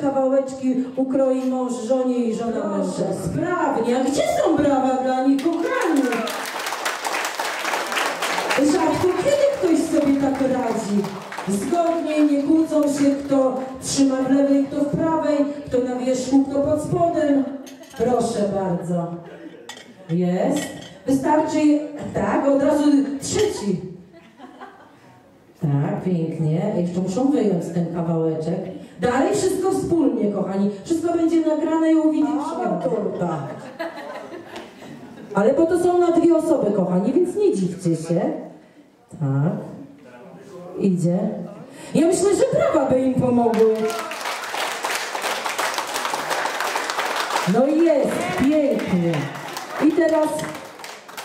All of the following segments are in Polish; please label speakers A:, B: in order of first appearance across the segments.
A: kawałeczki ukroi mąż żonie i żona męża. Sprawnie. A gdzie są brawa dla nich, kochani? Rzadko kiedy ktoś sobie tak radzi. Zgodnie, nie kłócą się, kto trzyma w lewej, kto w prawej, kto na wierzchu, kto pod spodem. Proszę bardzo. Jest. Wystarczy, tak, od razu trzeci. Tak, pięknie. Jeszcze muszą wyjąć ten kawałeczek. Dalej wszystko wspólnie, kochani. Wszystko będzie nagrane i uwidocznione. torta. Ale bo to są na dwie osoby, kochani, więc nie dziwcie się. Tak. Idzie. Ja myślę, że prawa by im pomogły. No i jest, pięknie. I teraz,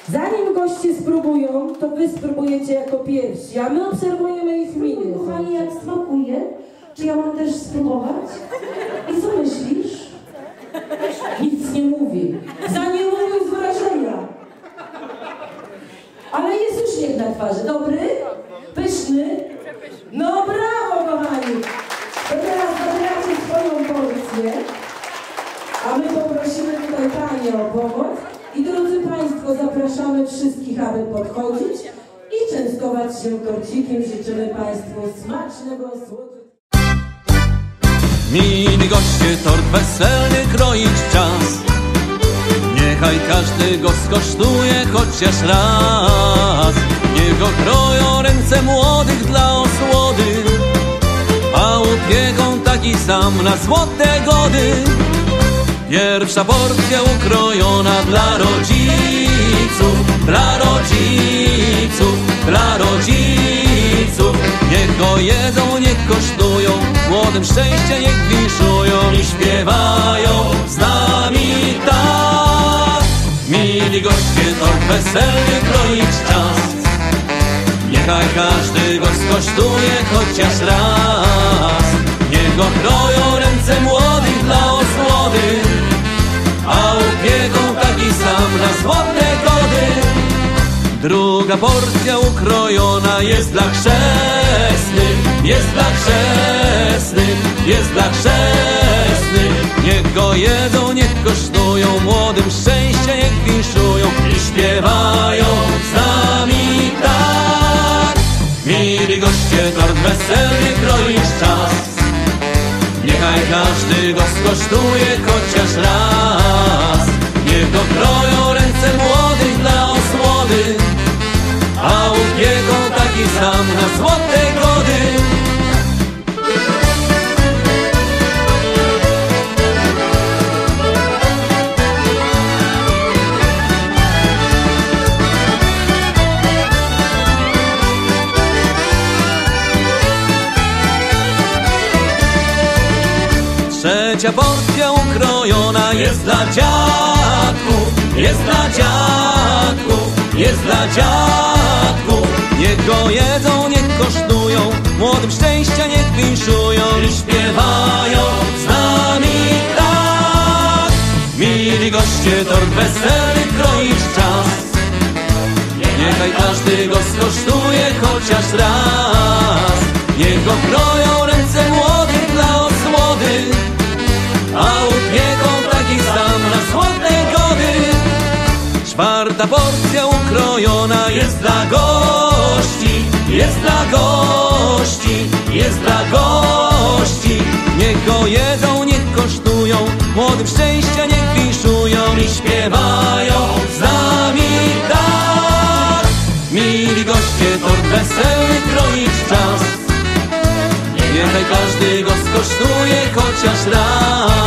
A: zanim goście spróbują, to wy spróbujecie jako pierwsi, a my obserwujemy ich miny.
B: Kochani, jak smakuje? Czy ja mam też spróbować? I co myślisz?
A: Nic nie mówi. Za nie mówi z wrażenia. Ale jest uśmiech na twarzy. Dobry? Pyszny? No brawo, kochani. To teraz zabracie swoją porcję. A my poprosimy tutaj Panię o pomoc. Państwo, zapraszamy wszystkich, aby podchodzić i częstować się torcikiem. Życzymy Państwu smacznego słodziku.
C: Mili goście, tort weselny kroić czas Niechaj każdy go skosztuje chociaż raz Niech go kroją ręce młodych dla osłody A upieką taki sam na złote gody Pierwsza porcja ukrojona dla rodziców Dla rodziców, dla rodziców. Niech go jedzą, niech kosztują Młodym szczęście niech wiszują I śpiewają z nami tak. Mili goście, tort weselny kroić czas. Niechaj każdy go skosztuje chociaż raz. Niech go kroją ręce młodych dla osłody Druga porcja ukrojona jest dla chrzestnych Jest dla chrzestnych, jest dla chrzestnych. Niech go jedzą, niech kosztują Młodym szczęście niech wiszują I śpiewają z nami tak. Mili goście, tort weselny kroisz czas. Niechaj każdy go skosztuje chociaż raz Trzecia porcja ukrojona jest dla dziadków, jest dla dziadków, jest dla dziadków. Niech go jedzą, niech kosztują, młodym szczęścia niech winszują i śpiewają z nami tak. Mili goście, tort weselny kroić czas. Niechaj każdy go skosztuje chociaż raz. Niech go kroją Czwarta porcja ukrojona jest dla gości, jest dla gości, jest dla gości. Niech go jedzą, niech kosztują, młodym szczęścia niech wiszują i śpiewają z nami tak. Mili goście, tort weselny kroić czas. Niechaj każdy go skosztuje chociaż raz